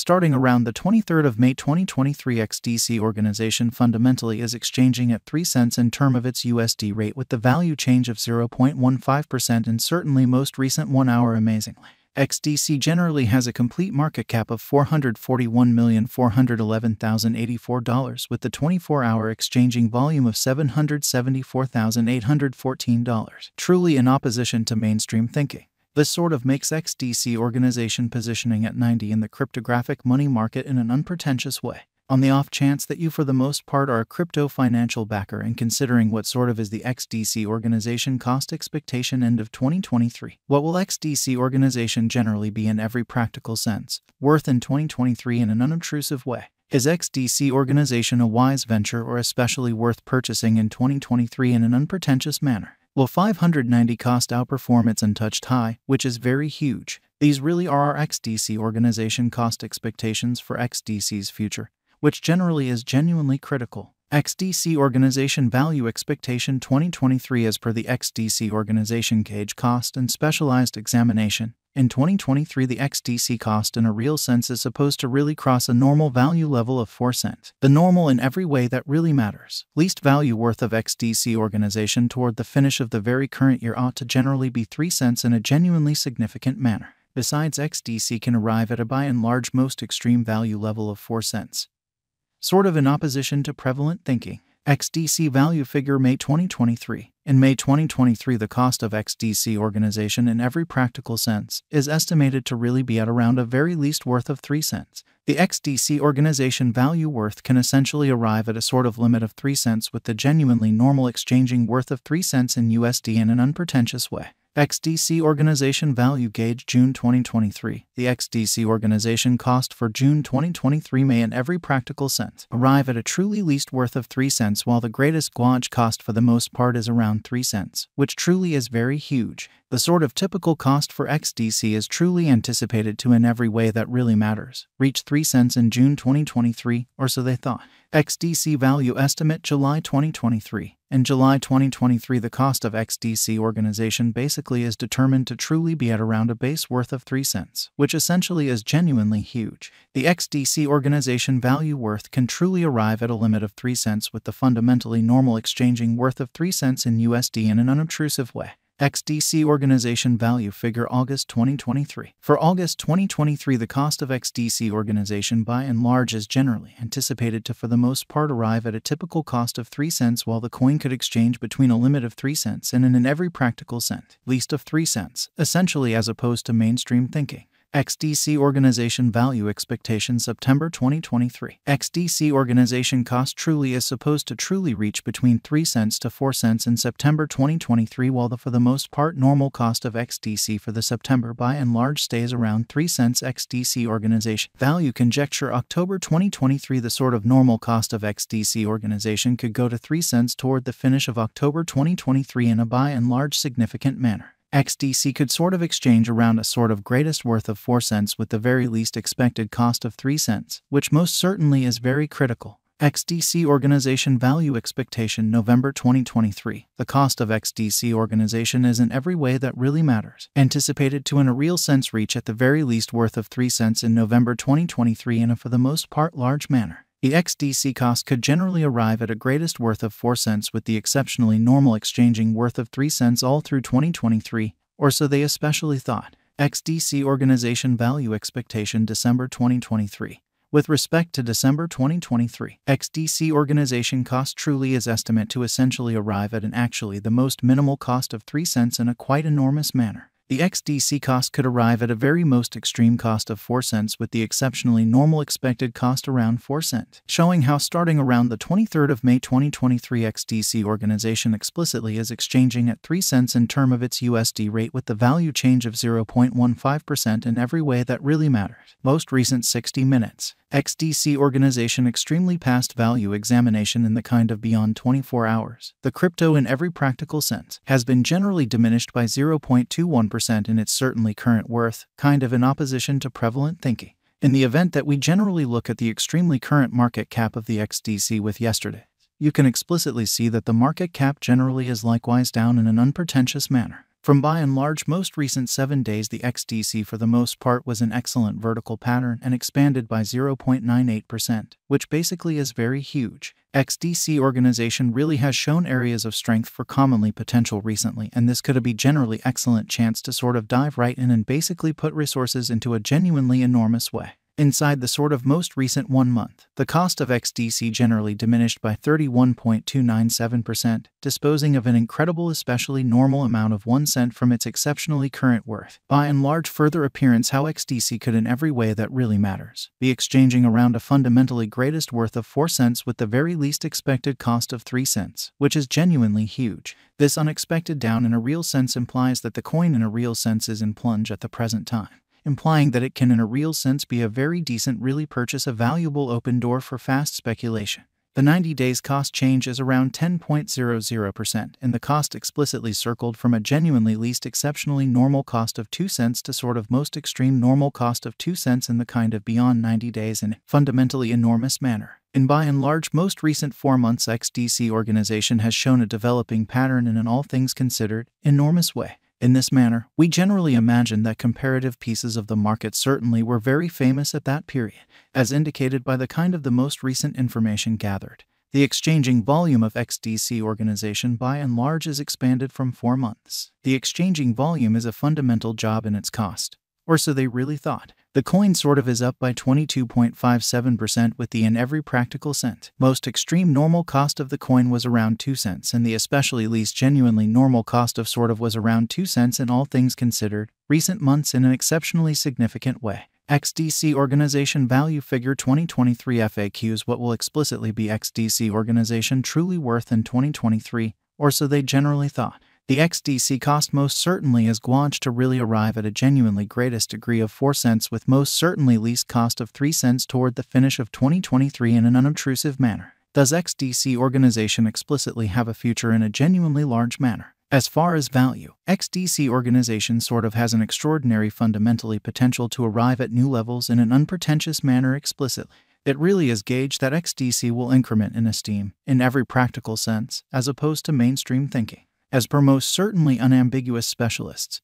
Starting around the 23rd of May 2023, XDC organization fundamentally is exchanging at 3 cents in term of its USD rate with the value change of 0.15% and certainly most recent 1 hour amazingly. XDC generally has a complete market cap of $441,411,084 with the 24-hour exchanging volume of $774,814, truly in opposition to mainstream thinking. This sort of makes XDC organization positioning at 90 in the cryptographic money market in an unpretentious way on the off chance that you, for the most part, are a crypto financial backer and considering what sort of is the XDC organization cost expectation end of 2023. What will XDC organization generally be in every practical sense, worth in 2023 in an unobtrusive way? Is XDC organization a wise venture or especially worth purchasing in 2023 in an unpretentious manner? Will 590 cost outperform its untouched high, which is very huge? These really are our XDC organization cost expectations for XDC's future which generally is genuinely critical. XDC Organization Value Expectation 2023 as per the XDC Organization Gauge Cost and Specialized Examination. In 2023, the XDC cost in a real sense is supposed to really cross a normal value level of 4 cents. The normal in every way that really matters. Least value worth of XDC organization toward the finish of the very current year ought to generally be 3 cents in a genuinely significant manner. Besides, XDC can arrive at a by and large most extreme value level of 4 cents sort of in opposition to prevalent thinking. XDC value figure May 2023. In May 2023, the cost of XDC organization in every practical sense is estimated to really be at around a very least worth of 3 cents. The XDC organization value worth can essentially arrive at a sort of limit of 3 cents with the genuinely normal exchanging worth of 3 cents in USD in an unpretentious way. XDC Organization Value Gauge June 2023. The XDC organization cost for June 2023 may, in every practical sense, arrive at a truly least worth of 3 cents, while the greatest gauge cost for the most part is around 3 cents, which truly is very huge. The sort of typical cost for XDC is truly anticipated to, in every way that really matters, reach 3 cents in June 2023, or so they thought. XDC Value Estimate July 2023. In July 2023, the cost of XDC organization basically is determined to truly be at around a base worth of 3 cents, which essentially is genuinely huge. The XDC organization value worth can truly arrive at a limit of 3 cents with the fundamentally normal exchanging worth of 3 cents in USD in an unobtrusive way. XDC Organization Value Figure August 2023. For August 2023, the cost of XDC organization by and large is generally anticipated to for the most part arrive at a typical cost of 3 cents while the coin could exchange between a limit of 3 cents and in every practical cent, least of 3 cents, essentially as opposed to mainstream thinking. XDC Organization Value Expectation September 2023. XDC Organization Cost truly is supposed to truly reach between 3 cents to 4 cents in September 2023, while the for the most part normal cost of XDC for the September by and large stays around 3 cents. XDC Organization Value Conjecture October 2023 The sort of normal cost of XDC organization could go to 3 cents toward the finish of October 2023 in a by and large significant manner. XDC could sort of exchange around a sort of greatest worth of 4 cents with the very least expected cost of 3 cents, which most certainly is very critical. XDC Organization Value Expectation November 2023. The cost of XDC organization is in every way that really matters. Anticipated to in a real sense reach at the very least worth of 3 cents in November 2023 in a for the most part large manner. The XDC cost could generally arrive at a greatest worth of 4 cents with the exceptionally normal exchanging worth of 3 cents all through 2023, or so they especially thought. XDC Organization Value Expectation December 2023. With respect to December 2023, XDC organization cost truly is estimate to essentially arrive at an actually the most minimal cost of 3 cents in a quite enormous manner. The XDC cost could arrive at a very most extreme cost of 4 cents with the exceptionally normal expected cost around 4 cents, showing how starting around the 23rd of May 2023 XDC organization explicitly is exchanging at 3 cents in term of its USD rate with the value change of 0.15% in every way that really matters. Most recent 60 minutes. XDC organization extremely past value examination in the kind of beyond 24 hours. The crypto in every practical sense has been generally diminished by 0.21% in its certainly current worth, kind of in opposition to prevalent thinking. In the event that we generally look at the extremely current market cap of the XDC with yesterday, you can explicitly see that the market cap generally is likewise down in an unpretentious manner. From by and large most recent 7 days the XDC for the most part was an excellent vertical pattern and expanded by 0.98%, which basically is very huge. XDC organization really has shown areas of strength for commonly potential recently and this could be generally excellent chance to sort of dive right in and basically put resources into a genuinely enormous way. Inside the sort of most recent one month, the cost of XDC generally diminished by 31.297%, disposing of an incredible, especially normal amount of 1 cent from its exceptionally current worth. By and large, further appearance how XDC could in every way that really matters be exchanging around a fundamentally greatest worth of 4 cents with the very least expected cost of 3 cents, which is genuinely huge. This unexpected down in a real sense implies that the coin in a real sense is in plunge at the present time implying that it can in a real sense be a very decent really purchase a valuable open door for fast speculation. The 90 days cost change is around 10.00%, and the cost explicitly circled from a genuinely least exceptionally normal cost of 2 cents to sort of most extreme normal cost of 2 cents in the kind of beyond 90 days in fundamentally enormous manner. In by and large, most recent 4 months XDC organization has shown a developing pattern in an all things considered enormous way. In this manner, we generally imagine that comparative pieces of the market certainly were very famous at that period, as indicated by the kind of the most recent information gathered. The exchanging volume of XDC organization by and large is expanded from 4 months. The exchanging volume is a fundamental job in its cost, or so they really thought. The coin sort of is up by 22.57% with the in every practical cent. Most extreme normal cost of the coin was around 2 cents, and the especially least genuinely normal cost of sort of was around 2 cents in all things considered, recent months in an exceptionally significant way. XDC Organization Value Figure 2023 FAQs What will explicitly be XDC Organization truly worth in 2023, or so they generally thought. The XDC cost most certainly is guanch to really arrive at a genuinely greatest degree of 4 cents with most certainly least cost of 3 cents toward the finish of 2023 in an unobtrusive manner. Does XDC organization explicitly have a future in a genuinely large manner? As far as value, XDC organization sort of has an extraordinary fundamentally potential to arrive at new levels in an unpretentious manner explicitly. It really is gauged that XDC will increment in esteem, in every practical sense, as opposed to mainstream thinking as per most certainly unambiguous specialists.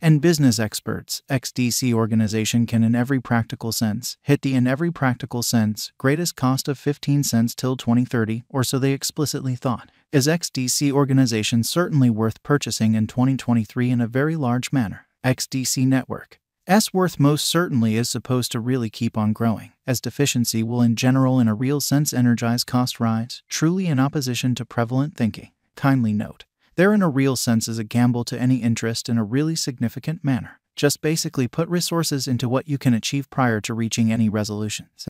And business experts, XDC organization can in every practical sense hit the in every practical sense greatest cost of 15 cents till 2030, or so they explicitly thought. Is XDC organization certainly worth purchasing in 2023 in a very large manner? XDC network. S worth most certainly is supposed to really keep on growing, as deficiency will in general in a real sense energize cost rise, truly in opposition to prevalent thinking. Kindly note there, in a real sense, is a gamble to any interest in a really significant manner. Just basically put resources into what you can achieve prior to reaching any resolutions.